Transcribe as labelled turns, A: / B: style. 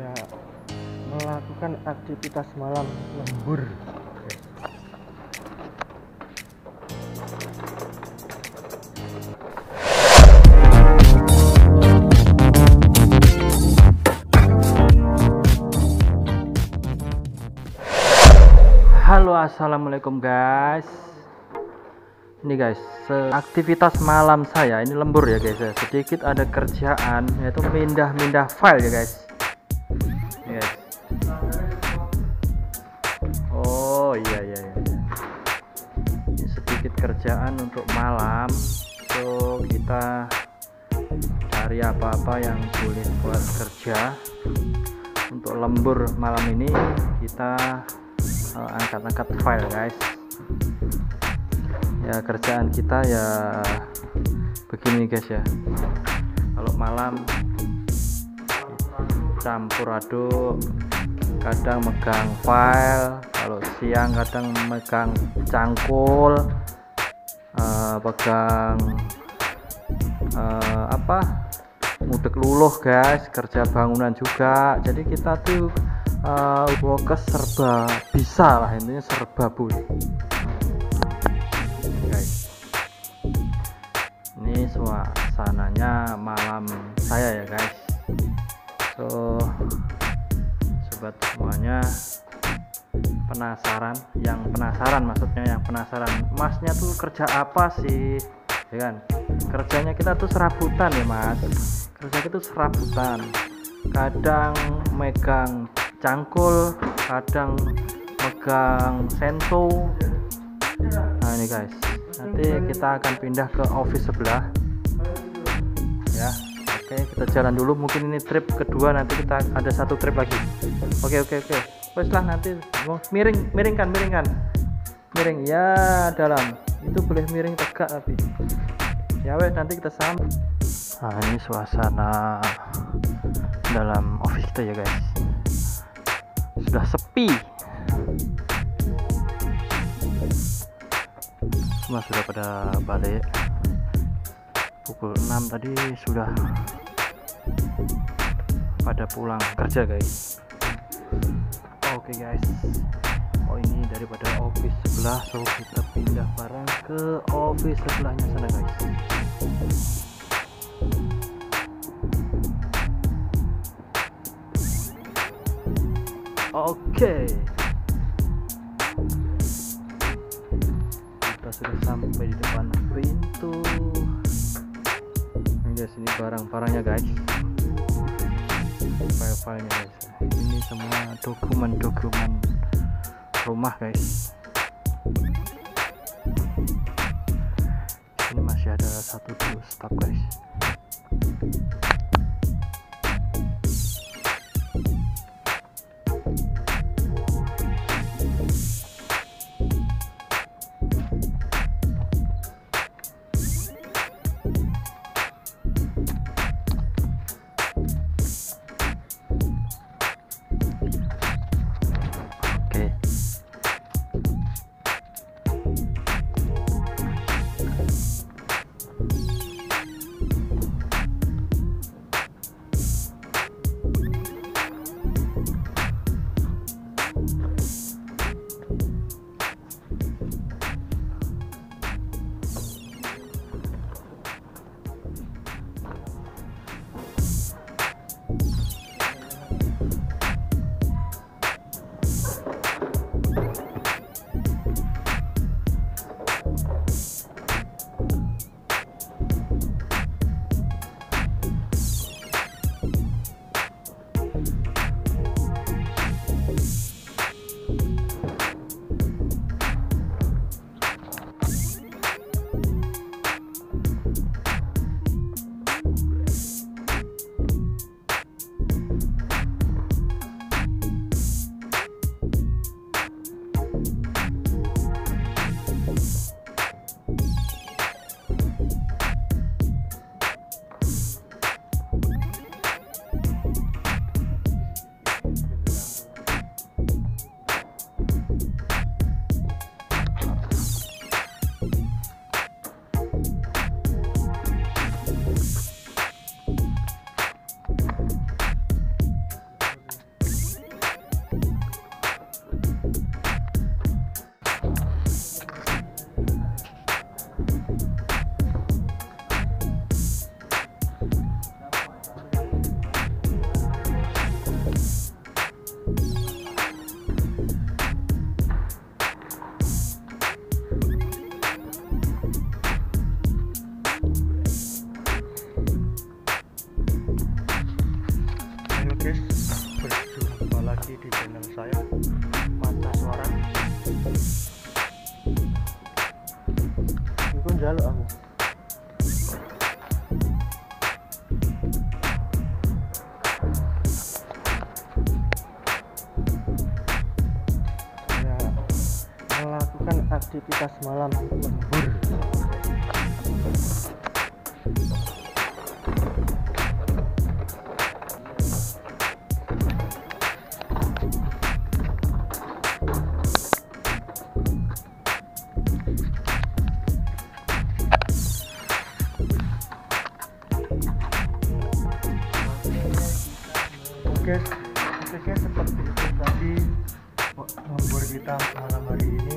A: ya melakukan aktivitas malam lembur. Halo assalamualaikum guys. Ini guys aktivitas malam saya. Ini lembur ya guys ya. Sedikit ada kerjaan yaitu pindah-pindah file ya guys kerjaan untuk malam. So kita cari apa-apa yang boleh buat kerja. Untuk lembur malam ini kita uh, angkat-angkat file guys. Ya kerjaan kita ya begini guys ya. Kalau malam campur aduk kadang megang file. Kalau siang kadang megang cangkul uh, pegang uh, apa? Ngudek luluh guys kerja bangunan juga. Jadi kita tuh uh, workers serba bisa lah intinya serba bun guys ini suasananya malam saya ya guys. So sobat semuanya penasaran yang penasaran maksudnya yang penasaran. Masnya tuh kerja apa sih? Ya kan? Kerjanya kita tuh serabutan ya mas. Kerja kita tuh serabutan. Kadang megang cangkul kadang megang sento. Nah ini guys. Nanti kita akan pindah ke office sebelah. Ya oke kita jalan dulu. Mungkin ini trip kedua nanti kita ada satu trip lagi. Oke oke oke wes lah nanti miring miringkan miringkan. Miring ya dalam. Itu boleh miring tegak tapi. Ya wes nanti kita sama nah ini suasana dalam office kita ya guys. Sudah sepi. Semua sudah pada balik. Pukul 6 tadi sudah pada pulang kerja guys oke okay, guys oh ini daripada office sebelah so kita pindah barang ke office sebelahnya sana guys Oke. Kita sudah sampai di depan pintu. Ini guys, ini barang-barangnya guys. File-filenya guys. Ini semua dokumen-dokumen rumah guys. Ini masih ada satu dua stop guys
B: jaluk aku saya melakukan aktivitas malam Oke, oke seperti itu tadi lembur kita malam hari ini.